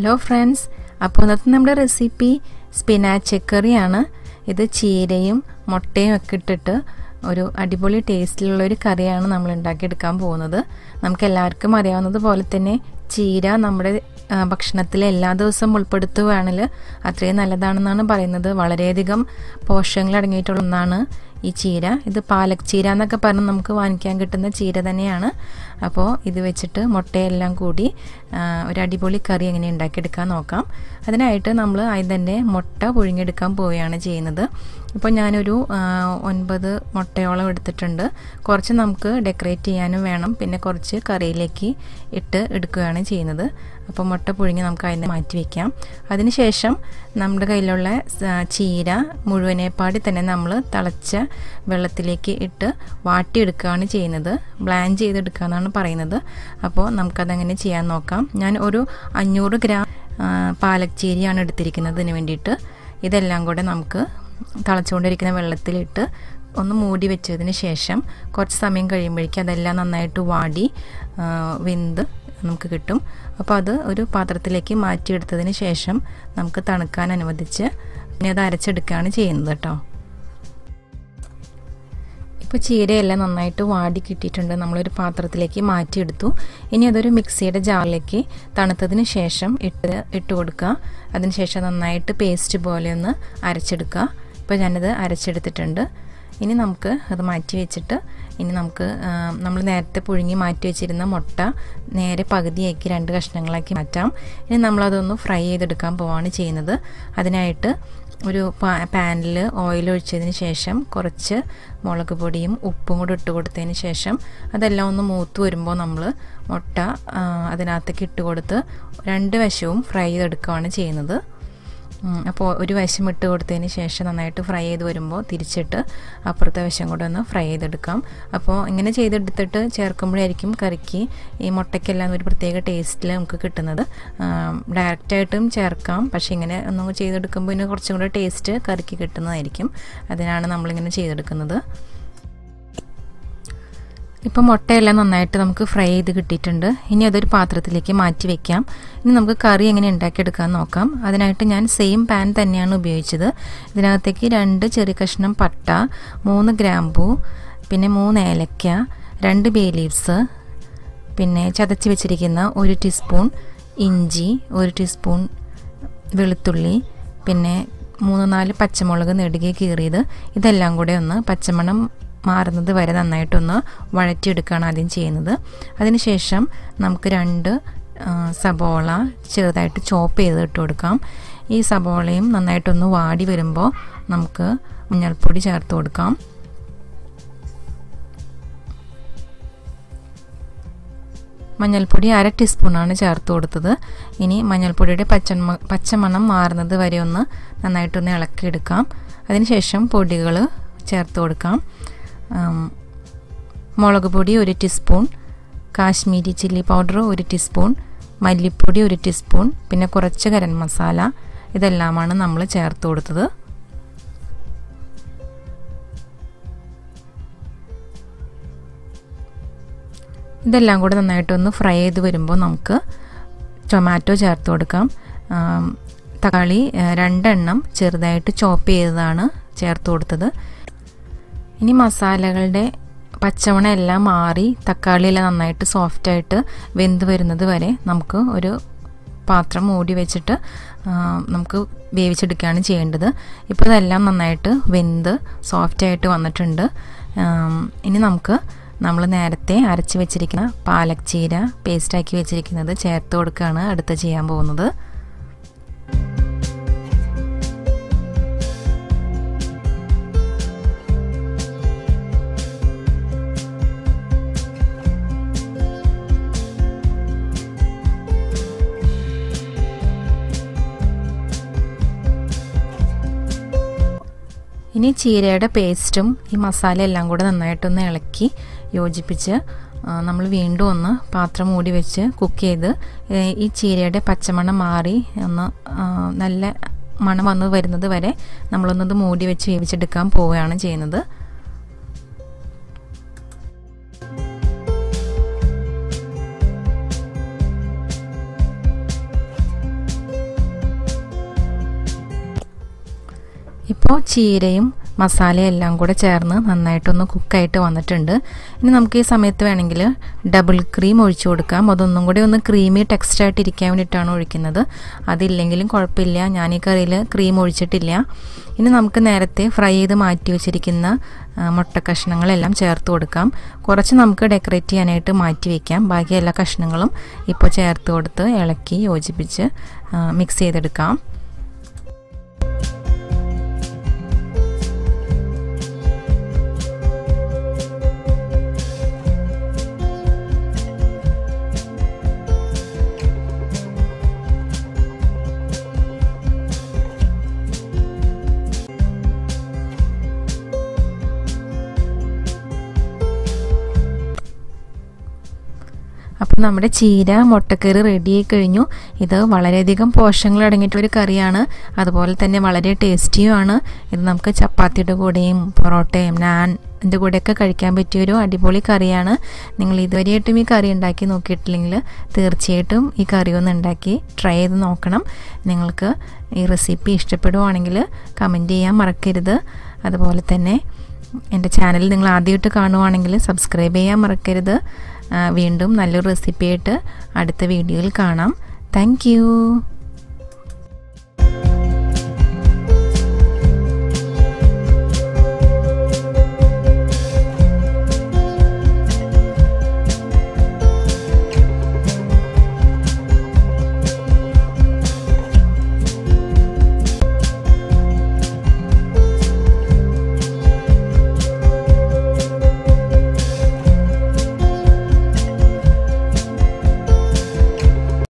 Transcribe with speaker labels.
Speaker 1: Hello friends അപ്പോൾ ഇന്നത്തെ നമ്മുടെ റെസിപ്പി സ്പിനാച്ച് കറിയാണ് ഇത് ചീരയും മുട്ടയും ഒക്കെ ഇട്ടിട്ട് ഒരു അടിപൊളി ടേസ്റ്റിലുള്ള ഒരു കറിയാണ് നമ്മൾ ഉണ്ടാക്കിയെടുക്കാൻ പോകുന്നത്. നമുക്ക് എല്ലാവർക്കും അറിയാവുന്നത് പോലെ തന്നെ ചീര നമ്മുടെ ഭക്ഷണത്തിൽ എല്ലാ ദിവസവും ഉൾപ്പെടുത്തുകയാണെങ്കിൽ അത്രയും നല്ലതാണെന്നാണ് പറയുന്നത്. വളരെയധികം പോഷകങ്ങൾ അടങ്ങിയിട്ടുള്ള ഒന്നാണ്. ഈ ചീര. ഇത് പാലക് ചീര എന്നൊക്കെ പറഞ്ഞ് നമുക്ക് വാങ്ങിക്കാൻ കിട്ടുന്ന ചീര തന്നെയാണ്. അപ്പോൾ ഇത് വെച്ചിട്ട് മുട്ടയെല്ലാം കൂടി ഒരു അടിപൊളി കറി എങ്ങനെ ഉണ്ടാക്കിയെടുക്കാൻ നോക്കാം. അതിനായിട്ട് നമ്മൾ ആദ്യം തന്നെ മുട്ട പുഴുങ്ങിയെടുക്കാൻ പോവുകയാണ് ചെയ്യുന്നത്. ഇപ്പോൾ ഞാനൊരു ഒൻപത് മുട്ടയോളം എടുത്തിട്ടുണ്ട്. കുറച്ച് നമുക്ക് ഡെക്കറേറ്റ് ചെയ്യാനും വേണം. പിന്നെ കുറച്ച് കറിയിലേക്ക് ഇട്ട് എടുക്കുകയാണ് ചെയ്യുന്നത്. അപ്പോൾ മുട്ട പുഴുങ്ങി നമുക്ക് അതിനെ മാറ്റി വയ്ക്കാം അതിനുശേഷം നമ്മുടെ കയ്യിലുള്ള ചീര മുഴുവനെപ്പാടി തന്നെ നമ്മൾ തിളച്ച വെള്ളത്തിലേക്ക് ഇട്ട് വാട്ടിയെടുക്കുകയാണ് ചെയ്യുന്നത്. ബ്ലാൻ ചെയ്തെടുക്കുക എന്നാണ് പറയുന്നത്. അപ്പോൾ നമുക്കതെങ്ങനെ ചെയ്യാൻ നോക്കാം. ഞാൻ ഒരു അഞ്ഞൂറ് ഗ്രാം പാലക് ചീരയാണ് എടുത്തിരിക്കുന്നത് ഇതിന് വേണ്ടിയിട്ട്. ഇതെല്ലാം കൂടെ നമുക്ക് തിളച്ചുകൊണ്ടിരിക്കുന്ന വെള്ളത്തിലിട്ട് ഒന്ന് മൂടി വെച്ചതിന് ശേഷം കുറച്ച് സമയം കഴിയുമ്പോഴേക്കും അതെല്ലാം നന്നായിട്ട് വാടി വെന്ത് നമുക്ക് കിട്ടും. അപ്പോൾ അത് ഒരു പാത്രത്തിലേക്ക് മാറ്റിയെടുത്തതിന് ശേഷം നമുക്ക് തണുക്കാൻ അനുവദിച്ച് പിന്നെ അത് അരച്ചെടുക്കുകയാണ് ചെയ്യുന്നത് കേട്ടോ. ഇപ്പോൾ ചീരയെല്ലാം നന്നായിട്ട് വാടി കിട്ടിയിട്ടുണ്ട്. നമ്മളൊരു പാത്രത്തിലേക്ക് മാറ്റിയെടുത്തു. ഇനി അതൊരു മിക്സിയുടെ ജാറിലേക്ക് തണുത്തതിന് ശേഷം ഇട്ട് ഇട്ട് കൊടുക്കുക. അതിനുശേഷം നന്നായിട്ട് പേസ്റ്റ് പോലെ ഒന്ന് അരച്ചെടുക്കുക. ഇപ്പോൾ ഞാനത് അരച്ചെടുത്തിട്ടുണ്ട്. ഇനി നമുക്ക് അത് മാറ്റി വെച്ചിട്ട് ഇനി നമുക്ക് നമ്മൾ നേരത്തെ പുഴുങ്ങി മാറ്റി വെച്ചിരുന്ന മുട്ട നേരെ പകുതിയാക്കി രണ്ട് കഷ്ണങ്ങളാക്കി മാറ്റാം. ഇനി നമ്മളതൊന്ന് ഫ്രൈ ചെയ്തെടുക്കാൻ പോവാണ് ചെയ്യുന്നത്. അതിനായിട്ട് ഒരു പാനിൽ ഓയിൽ ഒഴിച്ചതിന് ശേഷം കുറച്ച് മുളക് പൊടിയും ഉപ്പും കൂടി ഇട്ട് കൊടുത്തതിന് ശേഷം അതെല്ലാം ഒന്ന് മൂത്ത് വരുമ്പോൾ നമ്മൾ മുട്ട അതിനകത്തേക്ക് ഇട്ട് കൊടുത്ത് രണ്ട് വശവും ഫ്രൈ ചെയ്തെടുക്കുകയാണ് ചെയ്യുന്നത്. അപ്പോൾ ഒരു വശം ഇട്ട് കൊടുത്തതിന് ശേഷം നന്നായിട്ട് ഫ്രൈ ചെയ്ത് വരുമ്പോൾ തിരിച്ചിട്ട് അപ്പുറത്തെ വശം കൂടെ ഒന്ന് ഫ്രൈ ചെയ്തെടുക്കാം. അപ്പോൾ ഇങ്ങനെ ചെയ്തെടുത്തിട്ട് ചേർക്കുമ്പോഴായിരിക്കും കറിക്ക് ഈ മുട്ടയ്ക്കെല്ലാം ഒരു പ്രത്യേക ടേസ്റ്റിൽ നമുക്ക് കിട്ടുന്നത്. ഡയറക്റ്റായിട്ടും ചേർക്കാം. പക്ഷേ ഇങ്ങനെ ഒന്നും ചെയ്തെടുക്കുമ്പോൾ ഇതിന് കുറച്ചും കൂടെ ടേസ്റ്റ് കറിക്ക് കിട്ടുന്നതായിരിക്കും. അതിനാണ് നമ്മളിങ്ങനെ ചെയ്തെടുക്കുന്നത്. ഇപ്പോൾ മുട്ടയെല്ലാം നന്നായിട്ട് നമുക്ക് ഫ്രൈ ചെയ്ത് കിട്ടിയിട്ടുണ്ട്. ഇനി അതൊരു പാത്രത്തിലേക്ക് മാറ്റി വെക്കാം. ഇനി നമുക്ക് കറി എങ്ങനെ ഉണ്ടാക്കിയെടുക്കാൻ നോക്കാം. അതിനായിട്ട് ഞാൻ സെയിം പാൻ തന്നെയാണ് ഉപയോഗിച്ചത്. ഇതിനകത്തേക്ക് രണ്ട് ചെറിയ കഷ്ണം പട്ട മൂന്ന് ഗ്രാമ്പൂ പിന്നെ മൂന്ന് ഏലക്ക രണ്ട് ബേ ലീവ്സ് പിന്നെ ചതച്ച് വെച്ചിരിക്കുന്ന ഒരു ടീസ്പൂൺ ഇഞ്ചി ഒരു ടീസ്പൂൺ വെളുത്തുള്ളി പിന്നെ മൂന്ന് നാല് പച്ചമുളക് നെടുകെ കീറിയത്. ഇതെല്ലാം കൂടെ ഒന്ന് പച്ചമണം മാറുന്നത് വരെ നന്നായിട്ടൊന്ന് വഴറ്റിയെടുക്കുകയാണ് ആദ്യം ചെയ്യുന്നത്. അതിനുശേഷം നമുക്ക് രണ്ട് സബോള ചെറുതായിട്ട് ചോപ്പ് ചെയ്ത് ഇട്ട് കൊടുക്കാം. ഈ സബോളയും നന്നായിട്ടൊന്ന് വാടി വരുമ്പോൾ നമുക്ക് മഞ്ഞൾപ്പൊടി ചേർത്ത് കൊടുക്കാം. മഞ്ഞൾപ്പൊടി അര ടീസ്പൂണാണ് ചേർത്ത് കൊടുത്തത്. ഇനി മഞ്ഞൾപ്പൊടിയുടെ പച്ചമ പച്ചമണം മാറുന്നത് വരെ ഒന്ന് നന്നായിട്ടൊന്ന് ഇളക്കിയെടുക്കാം. അതിനുശേഷം പൊടികൾ ചേർത്ത് കൊടുക്കാം. മുളക് പൊടി ഒരു ടീസ്പൂൺ കാശ്മീരി ചില്ലി പൗഡർ ഒരു ടീസ്പൂൺ മല്ലിപ്പൊടി ഒരു ടീസ്പൂൺ പിന്നെ കുറച്ച് ഗരം മസാല. ഇതെല്ലാമാണ് നമ്മൾ ചേർത്ത് കൊടുത്തത്. ഇതെല്ലാം കൂടെ നന്നായിട്ടൊന്ന് ഫ്രൈ ചെയ്ത് വരുമ്പോൾ നമുക്ക് ടൊമാറ്റോ ചേർത്ത് കൊടുക്കാം. തക്കാളി രണ്ടെണ്ണം ചെറുതായിട്ട് ചോപ്പ് ചെയ്തതാണ് ചേർത്ത് കൊടുത്തത്. ഇനി മസാലകളുടെ പച്ചമണ എല്ലാം മാറി തക്കാളിയെല്ലാം നന്നായിട്ട് സോഫ്റ്റായിട്ട് വെന്ത് വരുന്നത് വരെ നമുക്ക് ഒരു പാത്രം മൂടി വെച്ചിട്ട് നമുക്ക് വേവിച്ചെടുക്കുകയാണ് ചെയ്യേണ്ടത്. ഇപ്പോൾ ഇതെല്ലാം നന്നായിട്ട് വെന്ത് സോഫ്റ്റായിട്ട് വന്നിട്ടുണ്ട്. ഇനി നമുക്ക് നമ്മൾ നേരത്തെ അരച്ച് വെച്ചിരിക്കുന്ന പാലക് ചീര പേസ്റ്റാക്കി വെച്ചിരിക്കുന്നത് ചേർത്ത് കൊടുക്കുകയാണ് അടുത്ത് ചെയ്യാൻ പോകുന്നത്. ഇനി ചീരയുടെ പേസ്റ്റും ഈ മസാല എല്ലാം കൂടെ നന്നായിട്ടൊന്ന് ഇളക്കി യോജിപ്പിച്ച് നമ്മൾ വീണ്ടും ഒന്ന് പാത്രം മൂടി വെച്ച് കുക്ക് ചെയ്ത് ഈ ചീരയുടെ പച്ചമണം മാറി ഒന്ന് നല്ല മണം വന്ന് വരുന്നത് വരെ നമ്മളൊന്നത് മൂടി വെച്ച് വേവിച്ചെടുക്കാൻ പോവുകയാണ് ചെയ്യുന്നത്. ഇപ്പോൾ ചീരയും എല്ലാം കൂടെ ചേർന്ന് നന്നായിട്ടൊന്ന് കുക്കായിട്ട് വന്നിട്ടുണ്ട്. ഇനി നമുക്ക് ഈ സമയത്ത് വേണമെങ്കിൽ ഡബിൾ ക്രീം ഒഴിച്ചു കൊടുക്കാം. അതൊന്നും കൂടി ഒന്ന് ക്രീമി ടെക്സ്റ്റായിട്ട് ഇരിക്കാൻ വേണ്ടിയിട്ടാണ് ഒഴിക്കുന്നത്. അതില്ലെങ്കിലും കുഴപ്പമില്ല. ഞാൻ ഈ കറിയിൽ ക്രീം ഒഴിച്ചിട്ടില്ല. ഇനി നമുക്ക് നേരത്തെ ഫ്രൈ ചെയ്ത് മാറ്റി വെച്ചിരിക്കുന്ന മുട്ട കഷ്ണങ്ങളെല്ലാം ചേർത്ത് കൊടുക്കാം. കുറച്ച് നമുക്ക് ഡെക്കറേറ്റ് ചെയ്യാനായിട്ട് മാറ്റി വയ്ക്കാം ബാക്കി എല്ലാ കഷ്ണങ്ങളും ഇപ്പോൾ ചേർത്ത് കൊടുത്ത് ഇളക്കി യോജിപ്പിച്ച് മിക്സ് ചെയ്തെടുക്കാം. അപ്പോൾ നമ്മുടെ ചീര മുട്ടക്കറി റെഡിയായി കഴിഞ്ഞു. ഇത് വളരെയധികം പോഷകങ്ങൾ അടങ്ങിയിട്ടൊരു കറിയാണ്. അതുപോലെ തന്നെ വളരെ ടേസ്റ്റിയുമാണ് ഇത് നമുക്ക് ചപ്പാത്തിയുടെ കൂടെയും പൊറോട്ടയും നാൻ ഇതിന്റെ കൂടെയൊക്കെ കഴിക്കാൻ പറ്റിയൊരു അടിപൊളി കറിയാണ്. നിങ്ങൾ ഇതുവരെയായിട്ടും ഈ കറി ഉണ്ടാക്കി നോക്കിയിട്ടില്ലെങ്കിൽ തീർച്ചയായിട്ടും ഈ കറി ഒന്ന് ഉണ്ടാക്കി ട്രൈ ചെയ്ത് നോക്കണം. നിങ്ങൾക്ക് ഈ റെസിപ്പി ഇഷ്ടപ്പെടുവാണെങ്കിൽ കമന്റ് ചെയ്യാൻ മറക്കരുത്. അതുപോലെ തന്നെ എന്റെ ചാനൽ നിങ്ങൾ ആദ്യമായിട്ട് കാണുവാണെങ്കിൽ സബ്സ്ക്രൈബ് ചെയ്യാൻ മറക്കരുത്. വീണ്ടും നല്ലൊരു റെസിപ്പിയായിട്ട് അടുത്ത വീഡിയോയിൽ കാണാം. താങ്ക്